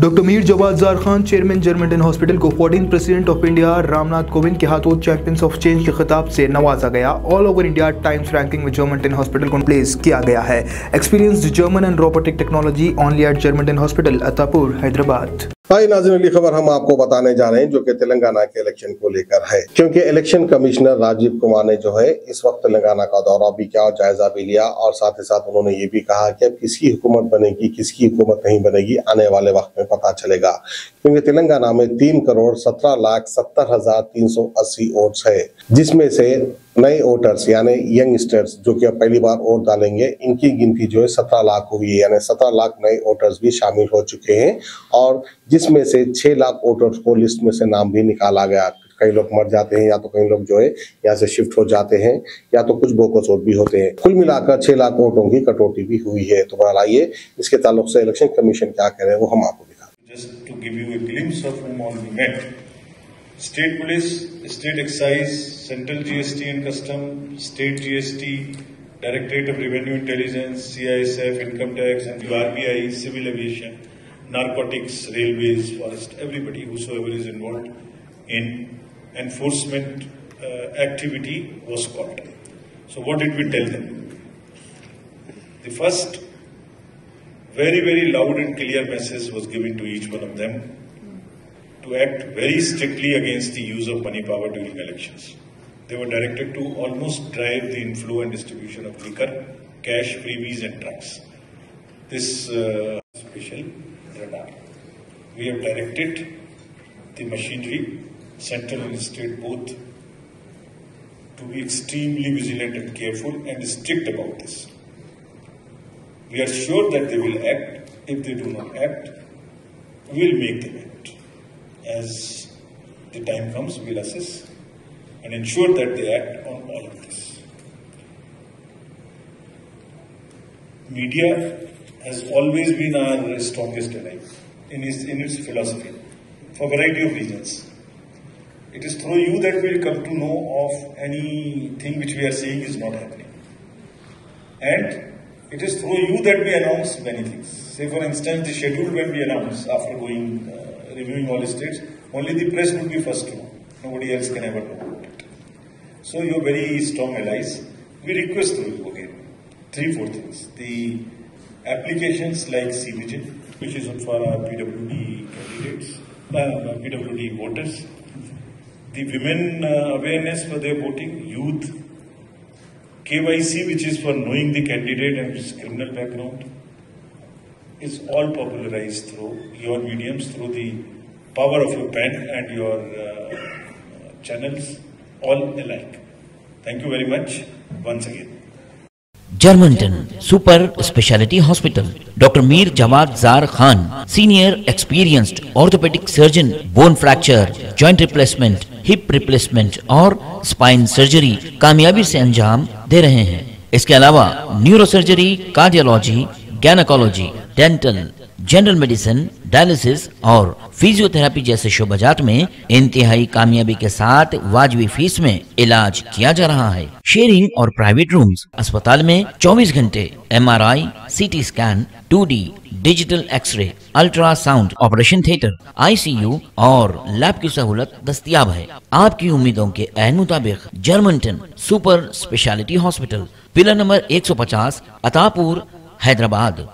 Doctor Mir Jawad Zar Khan, chairman Germanten hospital को 14 president of India Ramnath Kovind के हाथों champions of change के खिताब से नवाजा गया। All over India times ranking में जर्मेंटन हॉस्पिटल को प्लेस किया गया है। Experience German and robotic technology only at Germanten hospital Attapur Hyderabad high नाजिन अगली खबर हम आपको बताने जा रहे हैं जो कि तेलंगाना के इलेक्शन को लेकर है। क्योंकि इलेक्शन कमिश्नर राजीव कुमार ने जो है, इस वक्त तेलंगाना का दौरा भी किया और जायजा भी लिया और साथ ही साथ उन्होंने ये भी कहा कि अब किसकी हुकूमत बनेगी, किसकी हुकूमत नहीं बनेगी, आने वाले वक्त में पता चलेगा। क्योंकि तेलंगाना में तीन करोड़ सत्रह लाख सत्तर हज़ार तीन सौ अस्सी वोट्स है, जिसमें से नए वोटर्स यानी यंगस्टर्स जो कि पहली बार वोट डालेंगे, इनकी गिनती जो है सत्रह लाख हुई है, यानी सत्रह लाख नए वोटर्स भी शामिल हो चुके हैं, और जिसमें से छह लाख वोटर्स को लिस्ट में से नाम भी निकाला गया। कई लोग मर जाते हैं, या तो कई लोग जो है यहाँ से शिफ्ट हो जाते हैं, या तो कुछ बोकस वोट भी होते हैं। कुल मिलाकर छह लाख वोटों की कटौती भी हुई है। तो बहरहाल आइए, इसके ताल्लुक से इलेक्शन कमीशन क्या कह रहे हैं, वो हम आपको दिखा State Police, State Excise, Central GST and Custom, State GST, Directorate of Revenue Intelligence, CISF, Income Tax, and RBI, Civil Aviation, Narcotics, Railways, Forest, everybody whosoever is involved in enforcement uh, activity was caught. So what did we tell them? The first very, very loud and clear message was given to each one of them to act very strictly against the use of money power during elections. They were directed to almost drive the inflow and distribution of liquor, cash, freebies, and drugs. This uh, special radar. We have directed the machinery, central and state both, to be extremely vigilant and careful and strict about this. We are sure that they will act. If they do not act, we will make them act. As the time comes, we will assess and ensure that they act on all of this. Media has always been our strongest ally in its, in its philosophy for a variety of reasons. It is through you that we will come to know of anything which we are saying is not happening. And it is through you that we announce many things. Say, for instance, the schedule when we announce after going, uh, reviewing all the states, only the press will be first to know. Nobody else can ever know it. So, you're very strong allies. We request through you again three, four things. The applications like cVIGIL, which is for our PWD candidates, uh, PWD voters, the women uh, awareness for their voting, youth, KYC, which is for knowing the candidate and his criminal background, is all popularized through your mediums, through the power of your pen and your uh, channels, all alike. Thank you very much once again. Germantown Super Speciality Hospital. Dr. Mir Jawad Zar Khan, senior experienced orthopedic surgeon, bone fracture, joint replacement, hip replacement और spine surgery कामयाबी से अंजाम दे रहे हैं। इसके अलावा neuro surgery cardiology gynaecology dental general medicine dialysis और फिजियोथेरापी जैसे शोबाजात में इंतहाई कामयाबी के साथ वाजबी फ़ीस में इलाज किया जा रहा है। शेयरिंग और प्राइवेट रूम्स अस्पताल में 24 घंटे एमआरआई, सीटी स्कैन 2डी digital X-ray, ultrasound, operation theatre, ICU और लैब की सहूलत दस्तियाब है। आपकी उम्मीदों के अहम मुताबिक Germanton super speciality hospital, pillar number 150 Attapur, Hyderabad.